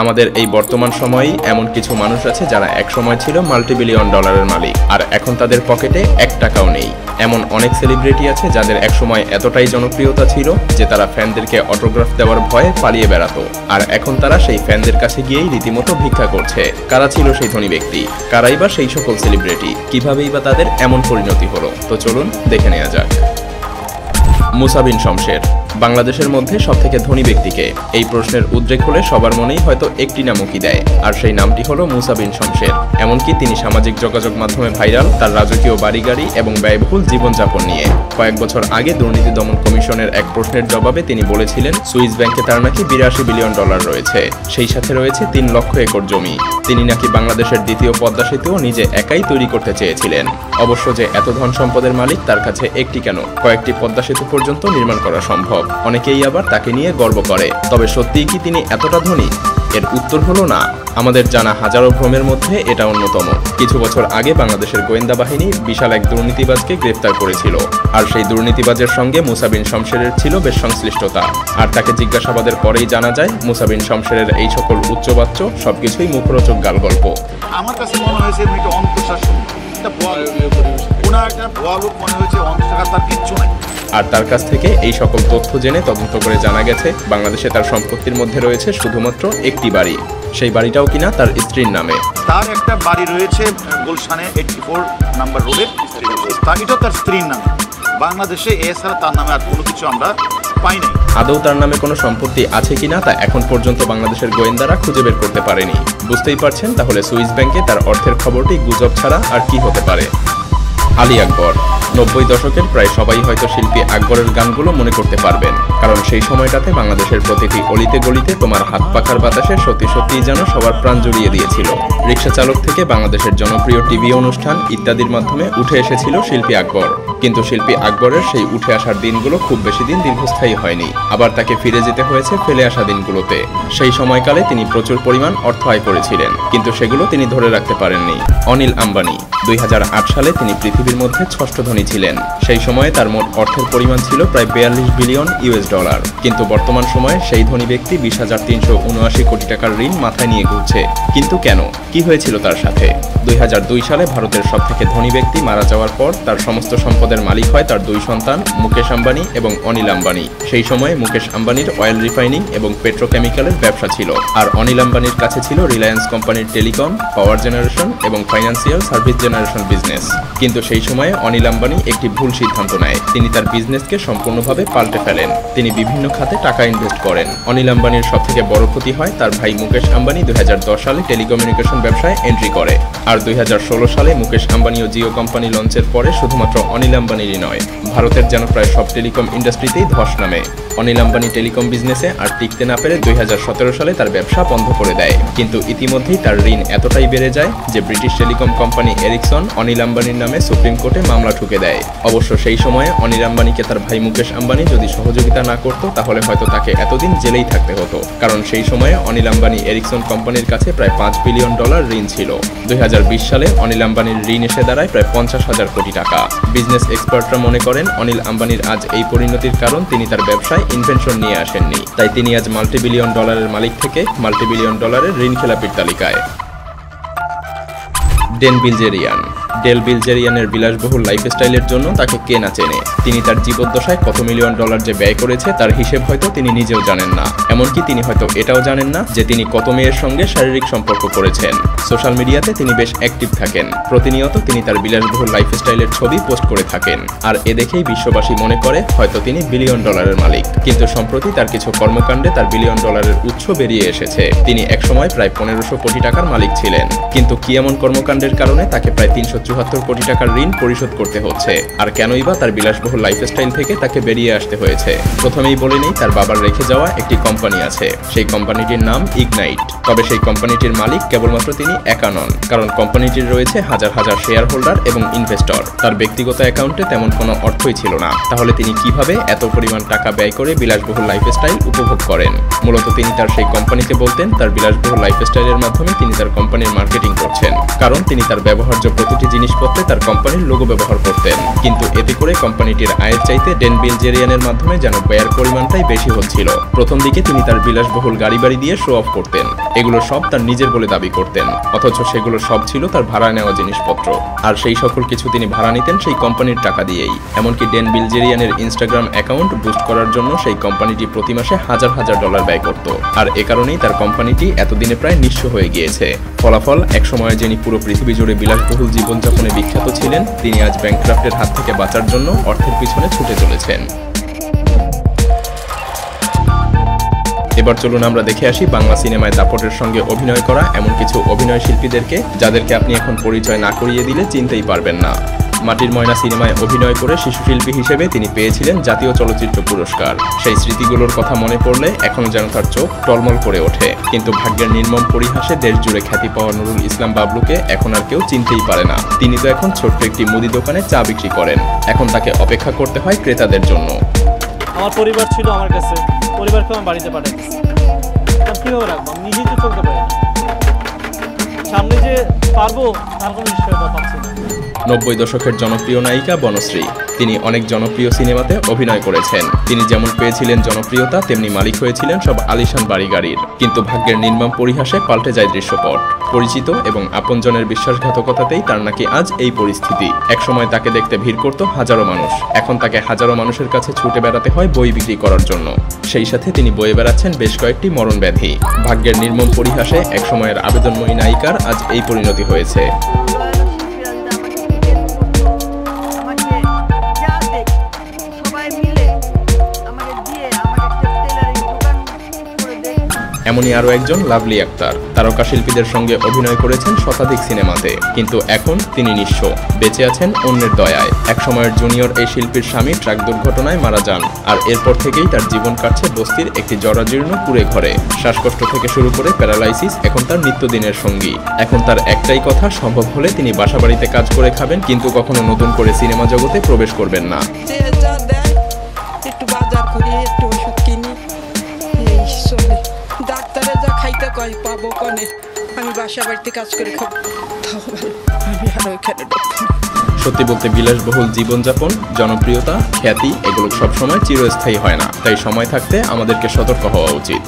আমাদের এই বর্তমান সময়েই এমন কিছু মানুষ আছে যারা একসময় ছিল মাল্টিবিলিয়ন ডলারের মালিক, আর এখন তাদের পকেটে এক টাকাও নেই। এমন অনেক সেলিব্রিটি আছে যাদের একসময় এতটাই জনপ্রিয়তা ছিল যে তারা ফ্যানদেরকে অটোগ্রাফ দেওয়ার ভয়ে পালিয়ে বেড়াতো। আর এখন তারা সেই ফ্যানদের কাছে গিয়েই রীতিমতো ভিক্ষা করছে। কারা ছিল সেই ধনী ব্যক্তি? কারাই বা সেই সকল সেলিব্রিটি কিভাবেই বা তাদের এমন পরিণতি হলো? তো চলুন দেখে নেওয়া যাক। মুসাবিন শমশের বাংলাদেশের মধ্যে সবথেকে ধনী ব্যক্তিকে? এই প্রশ্নের উদ্রেক হলে সবার মনেই হয়তো একটি নামকই দেয়। আর সেই নামটি হলো মুসাবিন শমশের। এমনকি তিনি সামাজিক যোগাযোগ মাধ্যমে ভাইরাল, তার রাজকীয় বাড়ি গাড়ি এবং ব্যয়বহুল জীবনযাপন নিয়ে। কয়েক বছর আগে দুর্নীতি দমন কমিশনের এক প্রশ্নের জবাবে তিনি বলেছিলেন, সুইস ব্যাংকে তার নাকি বিরাশি বিলিয়ন ডলার রয়েছে। সেই সাথে রয়েছে তিন লক্ষ একর জমি। তিনি নাকি বাংলাদেশের দ্বিতীয় পদ্মা সেতুও নিজে একাই তৈরি করতে চেয়েছিলেন। অবশ্য যে এত ধন সম্পদের মালিক তার কাছে একটি কেন? কয়েকটি পদ্মা সেতু পর্যন্ত নির্মাণ করা সম্ভব। অনেকেই আবার তাকে নিয়ে গর্ব করে। তবে সত্যিই কি তিনি এতটা ধনী? এর উত্তর হলো না। আমাদের জানা হাজারো ভ্রমের মধ্যে এটা অন্যতম। কিছু বছর আগে বাংলাদেশের গোয়েন্দা বাহিনী বিশাল এক দুর্নীতিবাজকে গ্রেফতার করেছিল। আর সেই দুর্নীতিবাজের সঙ্গে মুসাবিন শমশেরের ছিল বেশ সংশ্লিষ্টতা। আর তাকে জিজ্ঞাসাবাদের পরেই জানা যায়, মুসাবিন শমশেরের এই সকল উচ্চবাচ্য সবকিছুই মুখরোচক গালগল্প। আমার কাছে মনে হয়েছে উনি একটা ভুয়া লোক। ওনার একটা ভুয়া লোক মনে হয়েছে অন্তঃ টাকা তার কিচ্ছু নাই। আর তার কাছ থেকে এই সকল তথ্য জেনে তদন্ত করে জানা গেছে বাংলাদেশে তার সম্পত্তির মধ্যে রয়েছে শুধুমাত্র একটি বাড়ি। সেই বাড়িটাও কিনা তার স্ত্রীর নামে। তার একটা বাড়ি রয়েছে গুলশানে এইটটি ফোর নাম্বার রোডে। এটাও তার স্ত্রীর নামে। বাংলাদেশে এছাড়া তার নামে আর কোনো কিছু আমরা পাই নাই। আদৌ তার নামে কোনো সম্পত্তি আছে কিনা তা এখন পর্যন্ত বাংলাদেশের গোয়েন্দারা খুঁজে বের করতে পারেনি। বুঝতেই পারছেন তাহলে সুইস ব্যাংকে তার অর্থের খবরটি গুজব ছাড়া আর কি হতে পারে? আলী আকবর। নব্বই দশকের প্রায় সবাই হয়তো শিল্পী আকবরের গানগুলো মনে করতে পারবেন, কারণ সেই সময়টাতে বাংলাদেশের প্রতিটি অলিতে গলিতে তোমার হাত পাখার বাতাসে সত্যি সত্যিই যেন সবার প্রাণ জড়িয়ে দিয়েছিল। রিক্সা চালক থেকে বাংলাদেশের জনপ্রিয় টিভি অনুষ্ঠান ইত্যাদির মাধ্যমে উঠে এসেছিল শিল্পী আকবর। কিন্তু শিল্পী আকবরের সেই উঠে আসার দিনগুলো খুব বেশি দিন দীর্ঘস্থায়ী হয়নি। আবার তাকে ফিরে যেতে হয়েছে ফেলে আসা দিনগুলোতে। সেই সময়কালে তিনি প্রচুর পরিমাণ অর্থ আয় করেছিলেন, কিন্তু সেগুলো তিনি ধরে রাখতে পারেননি। অনিল আম্বানি, দুই হাজার আট সালে তিনি পৃথিবীর মধ্যে ষষ্ঠ ধনী ছিলেন। সেই সময়ে তার মোট অর্থের পরিমাণ ছিল প্রায় বিয়াল্লিশ বিলিয়ন ইউএস ডলার। কিন্তু বর্তমান সময়ে সেই ধনী ব্যক্তি বিশ হাজার তিনশো উনআশি কোটি টাকার ঋণ মাথায় নিয়ে ঘুরছে। কিন্তু কেন? কি হয়েছিল তার সাথে? দুই হাজার দুই সালে ভারতের সব থেকে ধনী ব্যক্তি মারা যাওয়ার পর তার সমস্ত সম্পদের মালিক হয় তার দুই সন্তান, মুকেশ আম্বানি এবং অনিল আম্বানি। সেই সময়ে মুকেশ আম্বানির অয়েল রিফাইনিং এবং পেট্রোকেমিক্যালের ব্যবসা ছিল। আর অনিল আম্বানির কাছে ছিল রিলায়েন্স কোম্পানির টেলিকম, পাওয়ার জেনারেশন এবং ফাইন্যান্সিয়াল সার্ভিস জেনারেশন বিজনেস। কিন্তু সেই সময়ে অনিল আম্বানি একটি ভুল সিদ্ধান্ত নেয়। তিনি তার বিজনেসকে সম্পূর্ণভাবে পাল্টে ফেলেন। তিনি বিভিন্ন খাতে টাকা ইনভেস্ট করেন। অনিল আম্বানির সব থেকে বড় ক্ষতি হয় তার ভাই মুকেশ আম্বানি দুই হাজার দশ সালে টেলিকমিউনিকেশন ব্যবসায় এন্ট্রি করে। আর দুই হাজার ষোলো সালে মুকেশ আম্বানি ও জিও কোম্পানি লঞ্চের পরে শুধুমাত্র অনিল আম্বানিরই নয়। ভারতের যেন প্রায় সব টেলিকম ইন্ডাস্ট্রিতেই ধস নামে। অনিল আম্বানি টেলিকম বিজনেসে আর টিকতে না পেরে দুই হাজার সতেরো সালে তার ব্যবসা বন্ধ করে দেয়। কিন্তু ইতিমধ্যেই তার ঋণ এতটাই বেড়ে যায় যে British telecom company Ericsson Anil আম্বানির নামে সুপ্রিম কোর্টে মামলা ঠুকে দেয়। অবশ্য সেই সময়ে অনিল আম্বানিকে তার ভাই মুকেশ আম্বানি যদি সহযোগিতা না করতো, তাহলে হয়তো তাকে এতদিন জেলেই থাকতে হতো। কারণ সেই সময়ে অনিল আম্বানি এরিকসন কোম্পানির কাছে প্রায় পাঁচ বিলিয়ন ডলার ঋণ ছিল। দুই হাজার বিশ সালে অনিল আম্বানির ঋণ এসে দাঁড়ায় প্রায় পঞ্চাশ হাজার কোটি টাকা। বিজনেস এক্সপার্টরা মনে করেন, অনিল আম্বানির আজ এই পরিণতির কারণ তিনি তার ব্যবসায় ইনভেনশন নিয়ে আসেননি। তাই তিনি আজ মাল্টিবিলিয়ন ডলারের মালিক থেকে মাল্টিবিলিয়ন ডলারের ঋণ খেলাপির তালিকায়। ডেন বিলজেরিয়ান ডেল বিলজেরিয়ানের বিলাসবহুল লাইফস্টাইলের জন্য তাকে কে না চেনে। তিনি তার জীবদ্দশায় কত মিলিয়ন ডলার যে ব্যয় করেছে, তার হিসেব হয়তো তিনি নিজেও জানেন না। এমনকি তিনি হয়তো এটাও জানেন না যে তিনি কত মেয়ের সঙ্গে শারীরিক সম্পর্ক করেছেন। সোশ্যাল মিডিয়াতে তিনি বেশ অ্যাক্টিভ থাকেন। প্রতিনিয়ত তিনি তার বিলাসবহুল লাইফস্টাইলের ছবি পোস্ট করে থাকেন। আর এ দেখেই বিশ্ববাসী মনে করে, হয়তো তিনি বিলিয়ন ডলারের মালিক। কিন্তু সম্প্রতি তার কিছু কর্মকাণ্ডে তার বিলিয়ন ডলারের উৎস বেরিয়ে এসেছে। তিনি একসময় প্রায় পনেরোশো কোটি টাকার মালিক ছিলেন। কিন্তু কি এমন কর্মকাণ্ডের কারণে তাকে প্রায় তিনশো চুয়াত্তর কোটি টাকার ঋণ পরিশোধ করতে হচ্ছে। আর কেনই বা তার বিলাসবহুল লাইফস্টাইল থেকে তাকে বেরিয়ে আসতে হয়েছে। প্রথমেই বলে নেই, তার বাবার রেখে যাওয়া একটি কোম্পানি আছে। সেই কোম্পানিটির নাম ইগনাইট তবে সেই কোম্পানিটির মালিক কেবলমাত্র তিনি একা নন, কারণ কোম্পানিটির রয়েছে হাজার হাজার শেয়ার হোল্ডার এবং ইনভেস্টর তার ব্যক্তিগত অ্যাকাউন্টে তেমন কোনো অর্থই ছিল না। তাহলে তিনি কীভাবে এত পরিমাণ টাকা ব্যয় করে বিলাসবহুল লাইফস্টাইল উপভোগ করেন? মূলত তিনি তার সেই কোম্পানিকে বলতেন, তার বিলাসবহুল লাইফস্টাইলের মাধ্যমে তিনি তার কোম্পানির মার্কেটিং করছেন। কারণ তিনি তার ব্যবহার্য প্রতিটি জিনিসপত্রে তার কোম্পানির লোগো ব্যবহার করতেন। কিন্তু এতে করে কোম্পানিটির আয়ের চাইতে ডেন বিলজেরিয়ানের মাধ্যমে যেন ব্যয়ের পরিমাণটাই বেশি হচ্ছিল। প্রথম দিকে তিনি তার বিলাসবহুল গাড়ি বাড়ি দিয়ে শো অফ করতেন। এগুলো সব তার নিজের বলে দাবি করতেন। অথচ সেগুলো সব ছিল তার ভাড়া নেওয়া জিনিসপত্র। আর সেই সকল কিছু তিনি ভাড়া নিতেন সেই কোম্পানির টাকা দিয়েই। এমনকি ডেন বিলজেরিয়ানের ইনস্টাগ্রাম অ্যাকাউন্ট বুস্ট করার জন্য সেই কোম্পানিটি প্রতি মাসে হাজার হাজার ডলার ব্যয় করত। আর এ কারণেই তার কোম্পানিটি এতদিনে প্রায় নিঃস্ব হয়ে গিয়েছে। ফলাফল একসময় যিনি পুরো পৃথিবী জুড়ে বিলাসবহুল জীবনযাপনে বিখ্যাত ছিলেন, তিনি আজ ব্যাংক্রাফ্টের হাত থেকে বাঁচার জন্য অর্থের পিছনে ছুটে চলেছেন। এবার চলুন আমরা দেখে আসি বাংলা সিনেমায় দাপটের সঙ্গে অভিনয় করা এমন কিছু অভিনয় শিল্পীদেরকে, যাদেরকে আপনি এখন পরিচয় না করিয়ে দিলে চিনতেই পারবেন না। মাটির ময়না সিনেমায় অভিনয় করে শিশু শিল্পী হিসেবে তিনি পেয়েছিলেন জাতীয় চলচ্চিত্র পুরস্কার। সেই স্মৃতিগুলোর কথা মনে পড়লে এখনও যেন তার চোখ টলমল করে ওঠে। কিন্তু ভাগ্যের নির্মম পরিহাসে দেশ জুড়ে খ্যাতি পাওয়া নুরুল ইসলাম বাবলুকে এখন আর কেউ চিনতেই পারে না। তিনি তো এখন ছোট্ট একটি মুদি দোকানে চা বিক্রি করেন। এখন তাকে অপেক্ষা করতে হয় ক্রেতাদের জন্য। আমার পরিবার ছিল আমার কাছে। পরিবারকে আমার বাড়িতে আমি কীভাবে রাখব? নিজেই তো চলতে পারি সামনে যে পারব তার কোনো নিশ্চয়তা পাচ্ছি না। নব্বই দশকের জনপ্রিয় নায়িকা বনশ্রী। তিনি অনেক জনপ্রিয় সিনেমাতে অভিনয় করেছেন। তিনি যেমন পেয়েছিলেন জনপ্রিয়তা, তেমনি মালিক হয়েছিলেন সব আলিশান বাড়ি গাড়ির কিন্তু ভাগ্যের নির্মম পরিহাসে পাল্টে যায় দৃশ্যপট। পরিচিত এবং আপনজনের বিশ্বাসঘাতকতাতেই তার নাকি আজ এই পরিস্থিতি। একসময় তাকে দেখতে ভিড় করত হাজারো মানুষ। এখন তাকে হাজারো মানুষের কাছে ছুটে বেড়াতে হয় বই বিক্রি করার জন্য। সেই সাথে তিনি বয়ে বেড়াচ্ছেন বেশ কয়েকটি মরণ ব্যাধি। ভাগ্যের নির্মম পরিহাসে একসময়ের আবেদনময়ী নায়িকার আজ এই পরিণতি হয়েছে। এমনই আরও একজন লাভলি আক্তার। তারকা শিল্পীদের সঙ্গে অভিনয় করেছেন শতাধিক সিনেমাতে, কিন্তু এখন তিনি নিঃস্ব। বেঁচে আছেন অন্যের দয়ায়। একসময়ের জুনিয়র এই শিল্পীর স্বামী ট্রাক দুর্ঘটনায় মারা যান, আর এরপর থেকেই তার জীবন কাটছে বস্তির একটি জরাজীর্ণ কুড়ে ঘরে। শ্বাসকষ্ট থেকে শুরু করে প্যারালাইসিস এখন তার নিত্যদিনের সঙ্গী। এখন তার একটাই কথা, সম্ভব হলে তিনি বাসাবাড়িতে কাজ করে খাবেন, কিন্তু কখনো নতুন করে সিনেমা জগতে প্রবেশ করবেন না। কয় পাবো কনে। আমি বাসা বাড়িতে কাজ করে খাব। আমি আর ওইখানে সত্যি বলতে বিলাসবহুল জীবনযাপন, জনপ্রিয়তা, খ্যাতি, এগুলো সবসময় চিরস্থায়ী হয় না। তাই সময় থাকতে আমাদেরকে সতর্ক হওয়া উচিত।